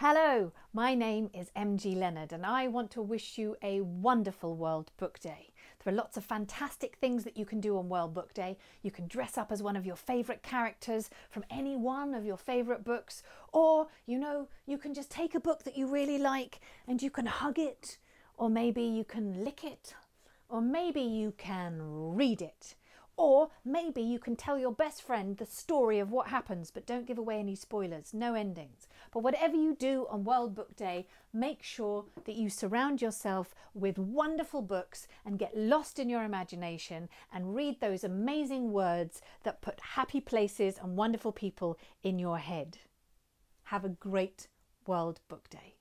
Hello, my name is MG Leonard and I want to wish you a wonderful World Book Day. There are lots of fantastic things that you can do on World Book Day. You can dress up as one of your favourite characters from any one of your favourite books, or you know, you can just take a book that you really like and you can hug it, or maybe you can lick it, or maybe you can read it. Or maybe you can tell your best friend the story of what happens, but don't give away any spoilers, no endings. But whatever you do on World Book Day, make sure that you surround yourself with wonderful books and get lost in your imagination and read those amazing words that put happy places and wonderful people in your head. Have a great World Book Day.